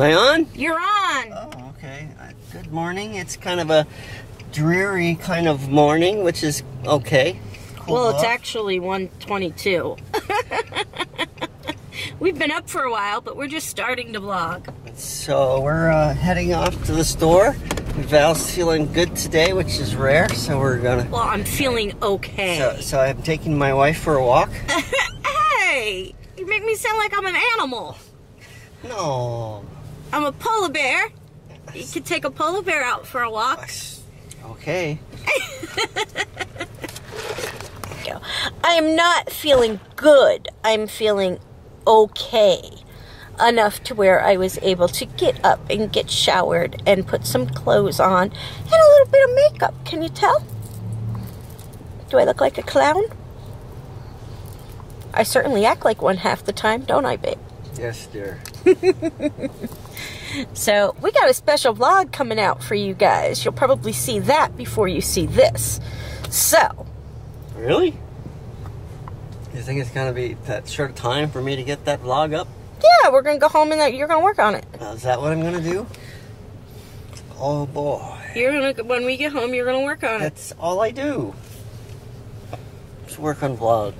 Am I on? You're on. Oh, okay. Uh, good morning. It's kind of a dreary kind of morning, which is okay. Cool well, it's off. actually 122. We've been up for a while, but we're just starting to vlog. So we're uh, heading off to the store. Val's feeling good today, which is rare, so we're gonna. Well, I'm feeling okay. So, so I'm taking my wife for a walk. hey, you make me sound like I'm an animal. No. I'm a polar bear. You could take a polar bear out for a walk. Okay. I am not feeling good. I'm feeling okay. Enough to where I was able to get up and get showered and put some clothes on and a little bit of makeup. Can you tell? Do I look like a clown? I certainly act like one half the time, don't I, babe? Yes, dear. So, we got a special vlog coming out for you guys. You'll probably see that before you see this. So, Really? You think it's gonna be that short of time for me to get that vlog up? yeah, we're going to go home and that you're going to work on it. Uh, is that what I'm gonna do? Oh boy. You're going to when we get home, you're going to work on it. That's all I do. Just work on vlogs.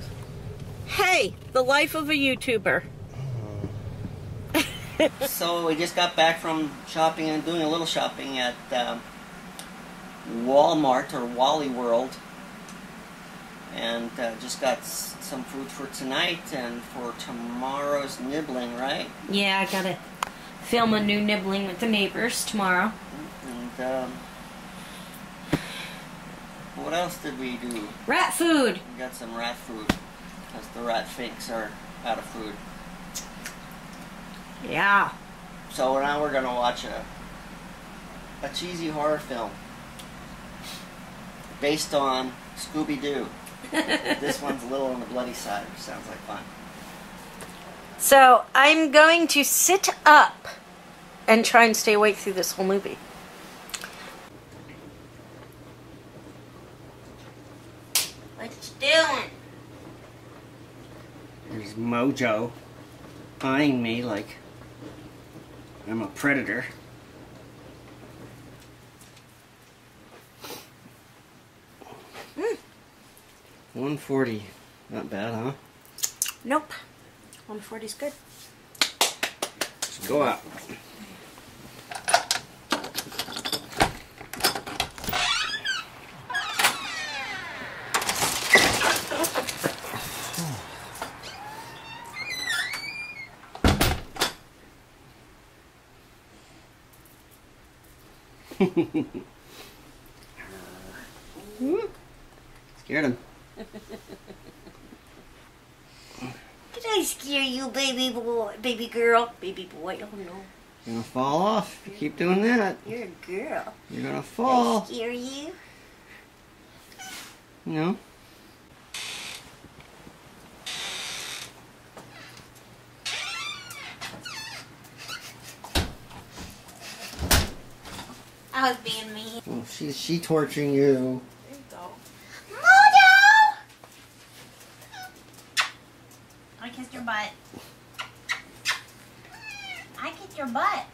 Hey, the life of a YouTuber. so we just got back from shopping and doing a little shopping at um, Walmart or Wally World, and uh, just got s- some food for tonight and for tomorrow's nibbling, right? Yeah, I gotta film a new nibbling with the neighbors tomorrow. And um, what else did we do? Rat food. We got some rat food because the rat finks are out of food. Yeah. So now we're gonna watch a a cheesy horror film based on Scooby Doo. this one's a little on the bloody side, which sounds like fun. So I'm going to sit up and try and stay awake through this whole movie. What you doing? There's Mojo eyeing me like I'm a predator. 140. Not bad, huh? Nope. 140's good. Let's go out. Scared him. Did I scare you, baby boy, baby girl, baby boy? Oh no, You're gonna fall off if you keep doing that. you're a girl. You're gonna fall. Did I scare you? No. I was being mean. Oh, she's she torturing you. There you go. Mojo! I kissed your butt. I kissed your butt.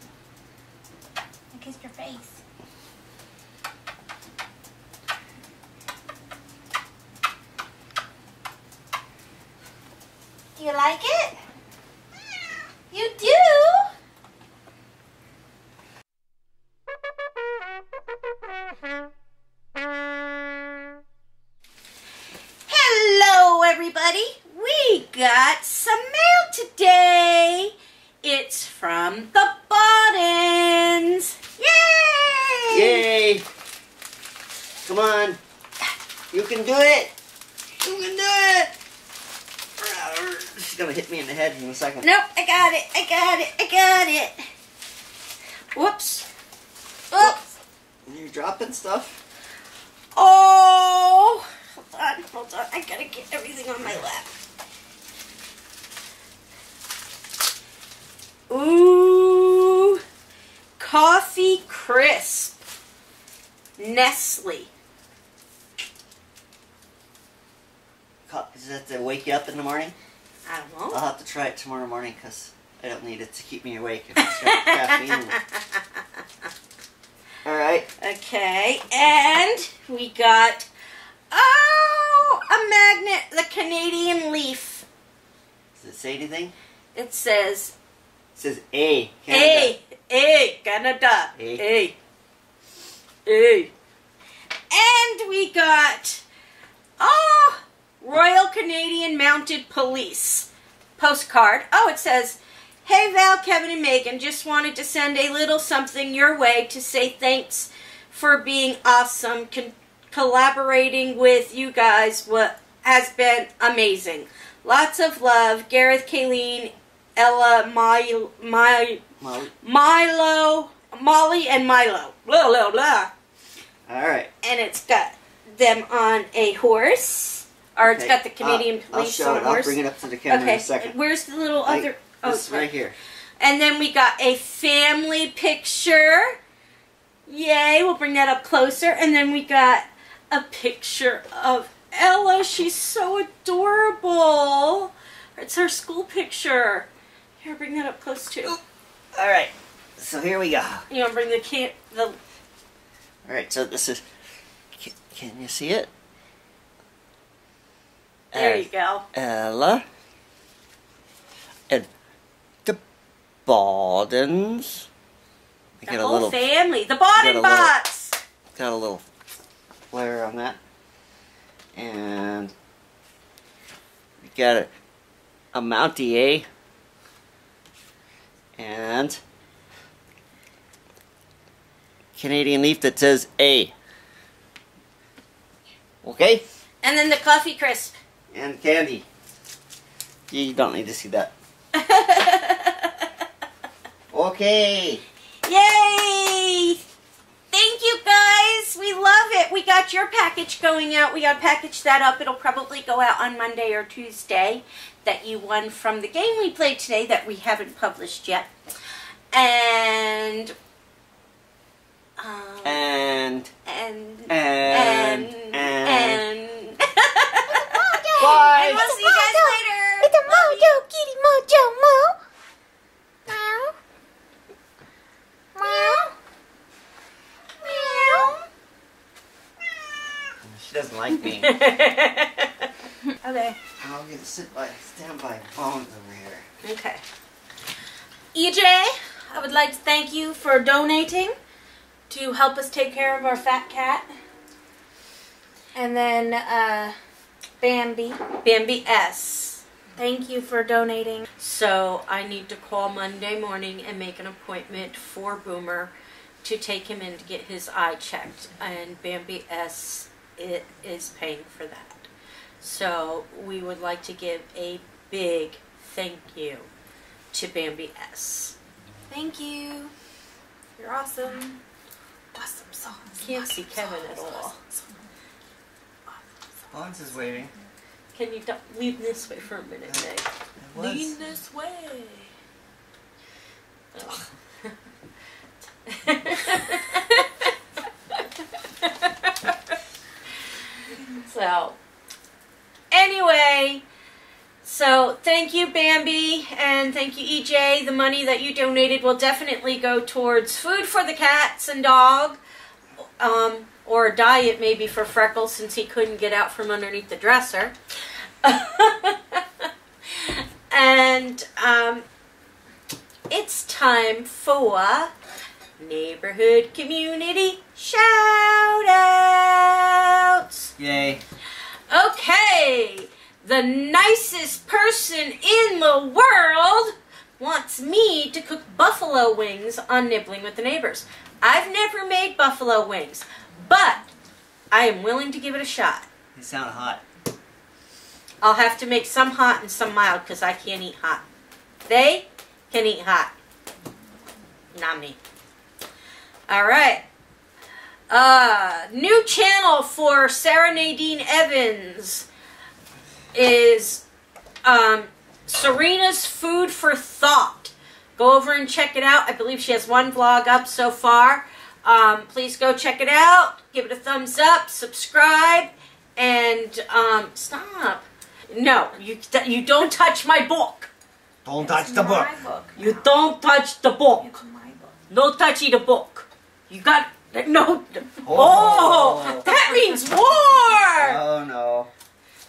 I kissed your face. Do you like it? Got some mail today. It's from the Boddens. Yay! Yay! Come on. You can do it. You can do it. She's gonna hit me in the head in a second. Nope, I got it. I got it. I got it. Whoops. Whoops. Oh, you're dropping stuff. Oh. Hold on, hold on. I gotta get everything on my lap. Ooh, coffee crisp, Nestle. Does that to wake you up in the morning? I don't know. I'll have to try it tomorrow morning because I don't need it to keep me awake if it's got caffeine. All right. Okay, and we got oh a magnet, the Canadian leaf. Does it say anything? It says says A. Canada. A A Canada A. A A, and we got oh Royal Canadian Mounted Police postcard. Oh, it says. Hey Val, Kevin, and Megan, just wanted to send a little something your way to say thanks for being awesome. Con- collaborating with you guys what has been amazing. Lots of love, Gareth, Kayleen, Ella, My, My, Molly. Milo, Molly, and Milo. Blah blah blah. All right. And it's got them on a horse, or it's Okay. got the Canadian I'll, I'll police show on it. a I'll horse. bring it up to the camera in okay, a second. where's the little other? Oh, This right here. And then we got a family picture. Yay, we'll bring that up closer. And then we got a picture of Ella. She's so adorable. It's her school picture. Here, bring that up close too. All right. So here we go. You want to bring the can the All right. So this is. Can, can you see it? there Uh, you go. Ella and the Baldens. The got a whole little family. The box. got a little flare on that, and we got a, a Mountie and Canadian leaf that says A. Okay, And then the coffee crisp. and candy. You don't need to see that. Okay. Yay! We love it. We got your package going out. We got to package that up. It'll probably go out on Monday or Tuesday that you won from the game we played today that we haven't published yet. And um, And and and and and, and Bye. And we'll see you guys later. It's a mojo, kitty mojo, mo. Meow. Meow. Meow. she doesn't like me. okay. I'll get sit by stand by phones over here. Okay. EJ, I would like to thank you for donating to help us take care of our fat cat. And then uh, Bambi. Bambi S. Thank you for donating. So I need to call Monday morning and make an appointment for Boomer to take him in to get his eye checked. And Bambi S it is paying for that. So we would like to give a big thank you to Bambi S. Thank you. You're awesome. Awesome sauce. Can't see Kevin at all. Bonds is waiting. Can you do- lean this way for a minute, Meg? It was. this way. so, anyway, so thank you, Bambi, and thank you, EJ. The money that you donated will definitely go towards food for the cats and dog, um, or a diet maybe for Freckles since he couldn't get out from underneath the dresser. and um, it's time for neighborhood community shout outs. Yay. Okay, the nicest person in the world wants me to cook buffalo wings on Nibbling with the Neighbors. I've never made buffalo wings, but I am willing to give it a shot. They sound hot. I'll have to make some hot and some mild because I can't eat hot. They can eat hot. Not me. All right. Uh, new channel for Sarah Nadine Evans is um, Serena's Food for Thought. Go over and check it out. I believe she has one vlog up so far. Um, please go check it out. Give it a thumbs up. Subscribe. And um, stop. No, you you don't touch my book. Don't touch the book. Book. You don't touch the book. It's my book. No touchy the book. You got no. Oh, Oh. that means war. Oh no.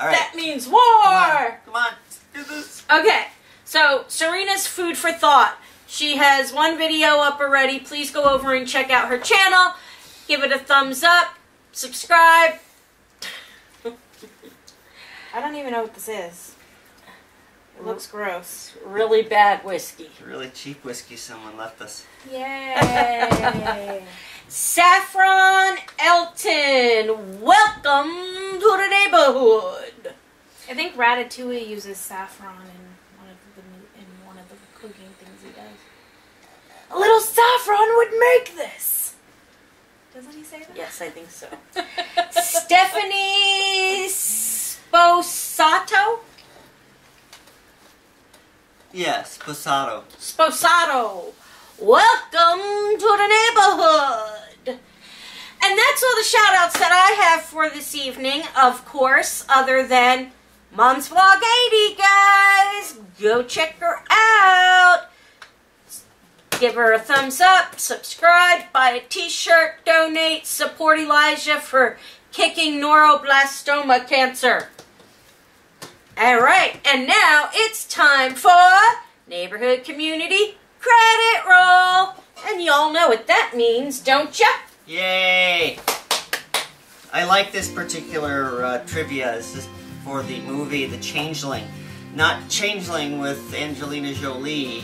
All right. That means Come on. war. Come on. Do this. Okay, so Serena's food for thought. She has one video up already. Please go over and check out her channel. Give it a thumbs up. Subscribe. I don't even know what this is. It looks gross. Really bad whiskey. Really cheap whiskey someone left us. Yay! Saffron Elton, welcome to the neighborhood. I think Ratatouille uses saffron in one of the in one of the cooking things he does. A little saffron would make this. Doesn't he say that? Yes, I think so. Stephanie Sposato? Yes, Posato. Sposato. Welcome to the neighborhood. And that's all the shout outs that I have for this evening, of course, other than Mom's Vlog 80, guys. Go check her out. Give her a thumbs up, subscribe, buy a t shirt, donate, support Elijah for kicking neuroblastoma cancer. All right, and now it's time for neighborhood community credit roll. And y'all know what that means, don't ya? Yay! I like this particular uh, trivia. For the movie The Changeling. Not Changeling with Angelina Jolie,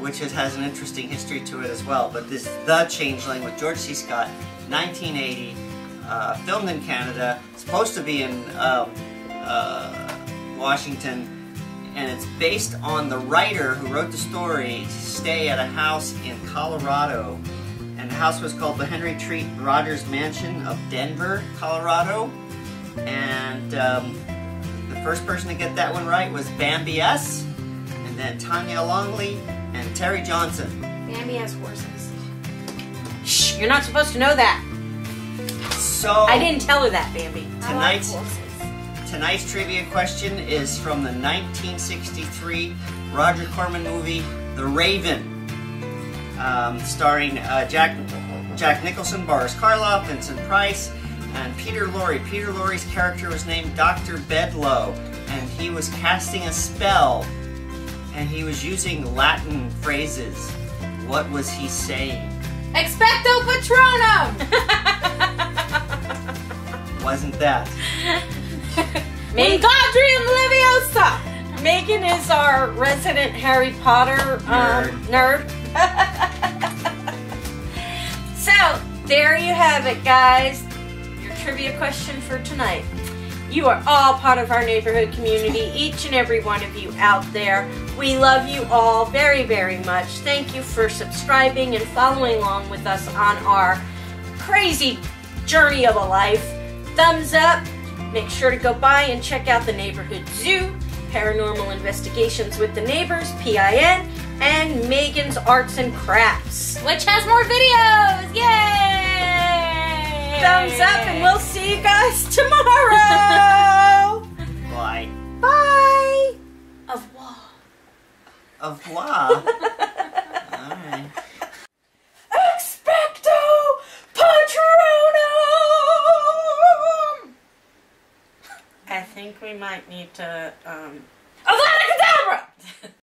which is, has an interesting history to it as well, but this The Changeling with George C. Scott, 1980, uh, filmed in Canada, supposed to be in um, uh, Washington, and it's based on the writer who wrote the story to stay at a house in Colorado and the house was called the Henry Treat Rogers Mansion of Denver, Colorado. And um, the first person to get that one right was Bambi S. And then Tanya Longley and Terry Johnson. Bambi has horses. Shh, you're not supposed to know that. So I didn't tell her that, Bambi. tonight's like tonight's trivia question is from the 1963 Roger Corman movie The Raven, um, starring uh, Jack Jack Nicholson, Boris Karloff, Vincent Price, and Peter Lorre. Peter Lorre's character was named Dr. Bedlo, and he was casting a spell, and he was using Latin phrases. What was he saying? Expecto Patronum! Wasn't that? Meg- Wingardium Leviosa! Megan is our resident Harry Potter um, nerd. so, there you have it, guys. Trivia question for tonight. You are all part of our neighborhood community, each and every one of you out there. We love you all very, very much. Thank you for subscribing and following along with us on our crazy journey of a life. Thumbs up. Make sure to go by and check out the Neighborhood Zoo, Paranormal Investigations with the Neighbors, PIN, and Megan's Arts and Crafts. Which has more videos! Yay! Thumbs up, and we'll see you guys tomorrow. Bye. Bye. Au revoir. Au revoir. Alright. Expecto Patronum! I think we might need to, um... Avada Kedavra!